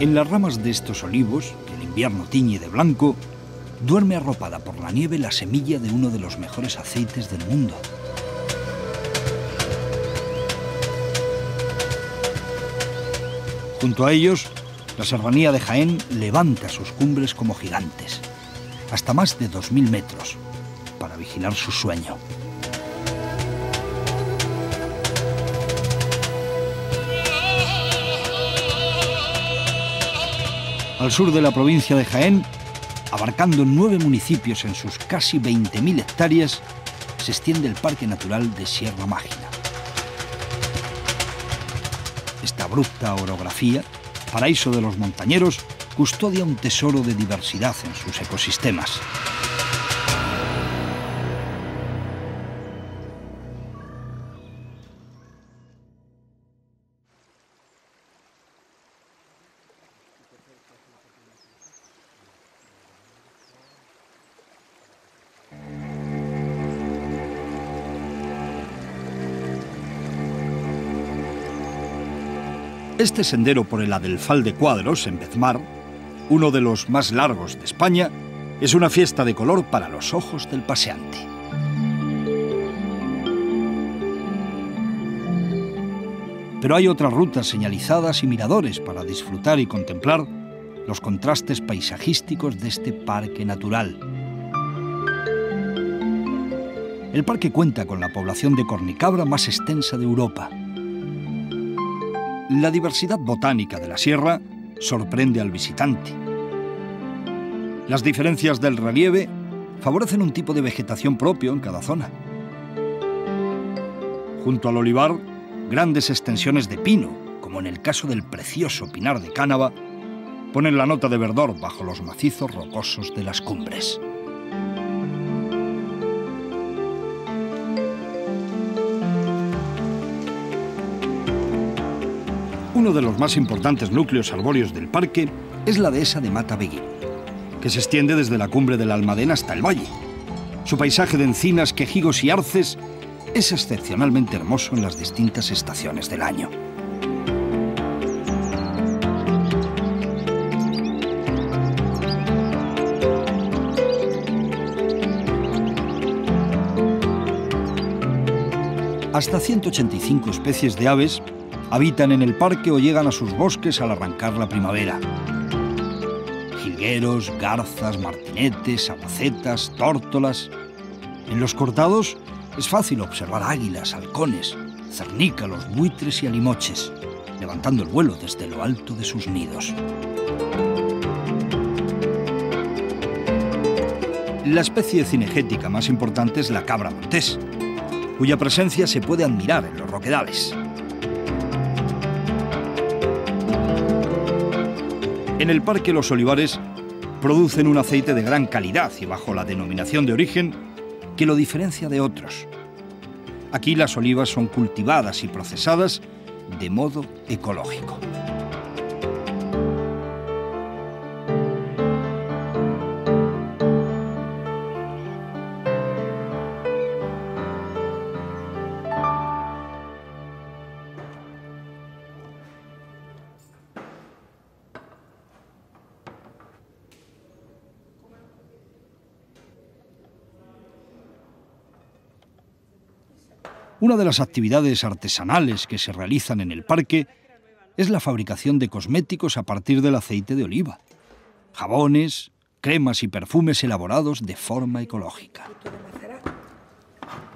En las ramas de estos olivos, que el invierno tiñe de blanco, duerme arropada por la nieve la semilla de uno de los mejores aceites del mundo. Junto a ellos, la serranía de Jaén levanta sus cumbres como gigantes, hasta más de 2.000 metros, para vigilar su sueño. Al sur de la provincia de Jaén, abarcando nueve municipios en sus casi 20.000 hectáreas, se extiende el Parque Natural de Sierra Mágina. Esta abrupta orografía, paraíso de los montañeros, custodia un tesoro de diversidad en sus ecosistemas. Este sendero por el Adelfal de Cuadros, en Bezmar, uno de los más largos de España, es una fiesta de color para los ojos del paseante. Pero hay otras rutas señalizadas y miradores para disfrutar y contemplar los contrastes paisajísticos de este parque natural. El parque cuenta con la población de cornicabra más extensa de Europa. La diversidad botánica de la sierra sorprende al visitante. Las diferencias del relieve favorecen un tipo de vegetación propio en cada zona. Junto al olivar, grandes extensiones de pino, como en el caso del precioso pinar de Cánava, ponen la nota de verdor bajo los macizos rocosos de las cumbres. Uno de los más importantes núcleos arbóreos del parque es la dehesa de Mata Beguín, que se extiende desde la cumbre del Almadén hasta el valle. Su paisaje de encinas, quejigos y arces es excepcionalmente hermoso en las distintas estaciones del año. Hasta 185 especies de aves habitan en el parque o llegan a sus bosques al arrancar la primavera. Jilgueros, garzas, martinetes, abacetas, tórtolas. En los cortados es fácil observar águilas, halcones, cernícalos, buitres y alimoches, levantando el vuelo desde lo alto de sus nidos. La especie cinegética más importante es la cabra montés, cuya presencia se puede admirar en los roquedales. En el Parque Los Olivares producen un aceite de gran calidad y bajo la denominación de origen que lo diferencia de otros. Aquí las olivas son cultivadas y procesadas de modo ecológico. Una de las actividades artesanales que se realizan en el parque es la fabricación de cosméticos a partir del aceite de oliva. Jabones, cremas y perfumes elaborados de forma ecológica.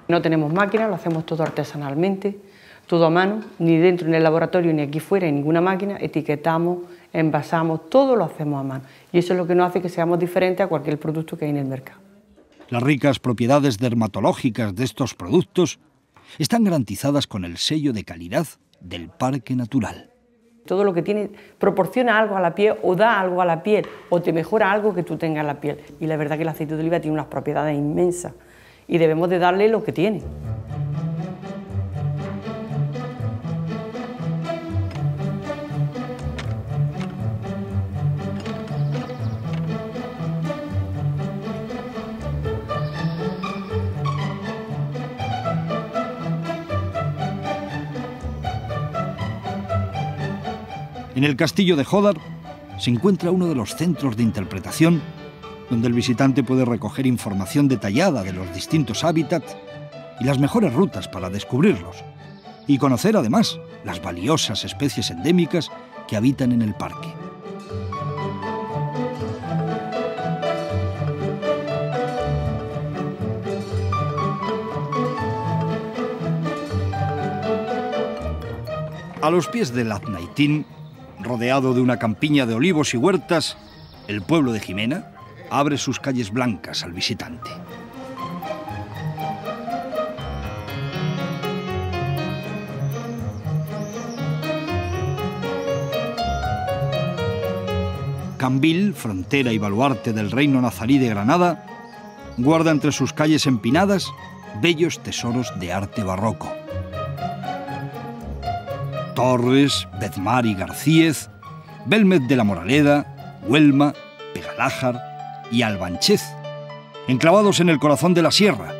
No tenemos máquina, lo hacemos todo artesanalmente, todo a mano, ni dentro en el laboratorio ni aquí fuera en ninguna máquina, etiquetamos, envasamos, todo lo hacemos a mano. Y eso es lo que nos hace que seamos diferentes a cualquier producto que hay en el mercado. Las ricas propiedades dermatológicas de estos productos están garantizadas con el sello de calidad del Parque Natural. Todo lo que tiene proporciona algo a la piel o da algo a la piel o te mejora algo que tú tengas en la piel. Y la verdad que el aceite de oliva tiene unas propiedades inmensas y debemos de darle lo que tiene. En el castillo de Jodar se encuentra uno de los centros de interpretación donde el visitante puede recoger información detallada de los distintos hábitats y las mejores rutas para descubrirlos, y conocer además las valiosas especies endémicas que habitan en el parque. A los pies del Aznaitín, rodeado de una campiña de olivos y huertas, el pueblo de Jimena abre sus calles blancas al visitante. Cambil, frontera y baluarte del reino nazarí de Granada, guarda entre sus calles empinadas bellos tesoros de arte barroco. Torres, Bezmar y Garcíez, Belmed de la Moraleda, Huelma, Pegalájar y Albanchez, enclavados en el corazón de la sierra,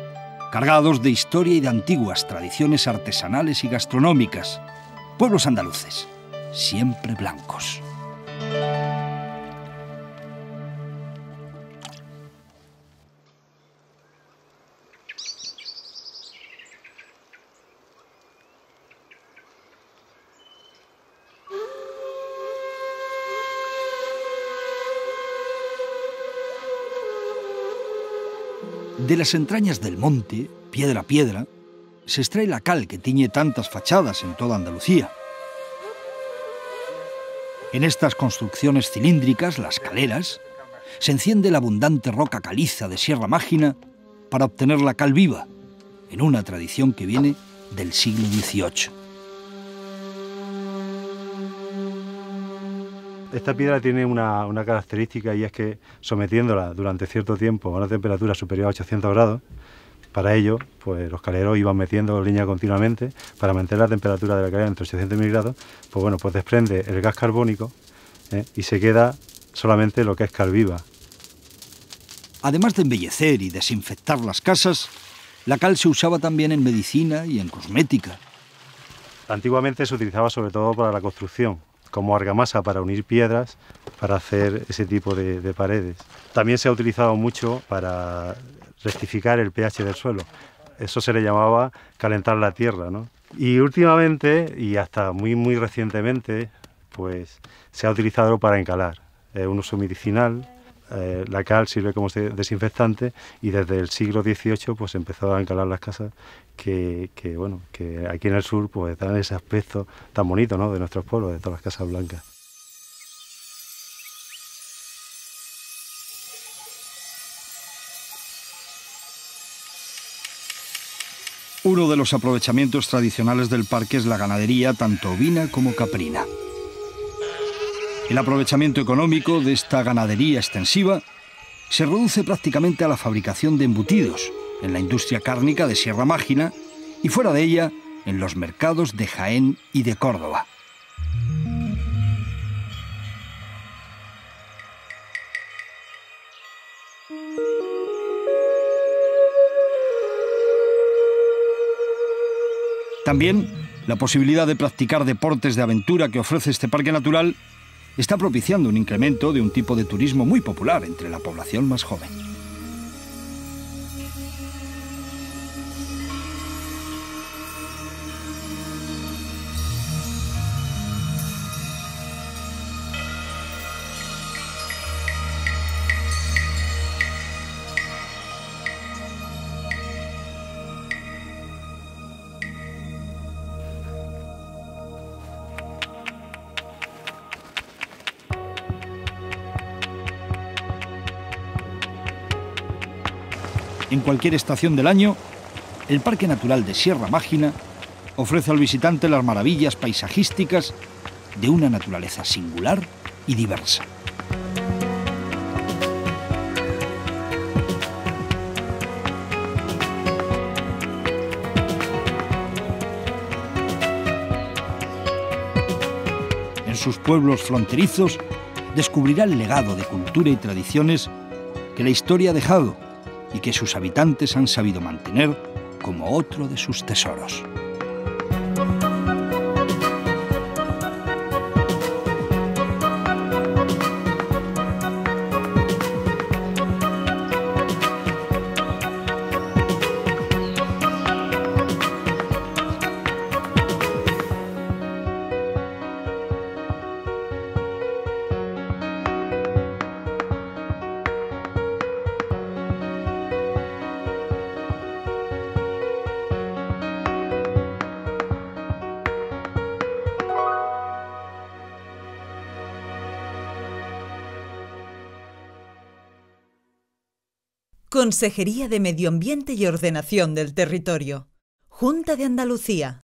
cargados de historia y de antiguas tradiciones artesanales y gastronómicas, pueblos andaluces, siempre blancos. De las entrañas del monte, piedra a piedra, se extrae la cal que tiñe tantas fachadas en toda Andalucía. En estas construcciones cilíndricas, las caleras, se enciende la abundante roca caliza de Sierra Mágina para obtener la cal viva, en una tradición que viene del siglo XVIII. Esta piedra tiene una, característica y es que sometiéndola durante cierto tiempo a una temperatura superior a 800 grados, para ello, pues los caleros iban metiendo línea continuamente para mantener la temperatura de la calera entre 800 y grados, pues bueno, pues desprende el gas carbónico ¿eh? y se queda solamente lo que es cal viva. Además de embellecer y desinfectar las casas, la cal se usaba también en medicina y en cosmética. Antiguamente se utilizaba sobre todo para la construcción, como argamasa para unir piedras, para hacer ese tipo de, paredes. También se ha utilizado mucho para rectificar el pH del suelo. Eso se le llamaba calentar la tierra, ¿no? Y últimamente, y hasta muy muy recientemente, pues se ha utilizado para encalar. Es un uso medicinal eh, la cal sirve como desinfectante y desde el siglo XVIII pues empezó a encalar las casas que, bueno que aquí en el sur pues dan ese aspecto tan bonito ¿no? de nuestros pueblos de todas las casas blancas Uno de los aprovechamientos tradicionales del parque es la ganadería tanto ovina como caprina. El aprovechamiento económico de esta ganadería extensiva se reduce prácticamente a la fabricación de embutidos en la industria cárnica de Sierra Mágina y fuera de ella en los mercados de Jaén y de Córdoba. También la posibilidad de practicar deportes de aventura que ofrece este parque natural está propiciando un incremento de un tipo de turismo muy popular entre la población más joven. En cualquier estación del año, el Parque Natural de Sierra Mágina ofrece al visitante las maravillas paisajísticas de una naturaleza singular y diversa. En sus pueblos fronterizos descubrirá el legado de cultura y tradiciones que la historia ha dejado y que sus habitantes han sabido mantener como otro de sus tesoros. Consejería de Medio Ambiente y Ordenación del Territorio. Junta de Andalucía.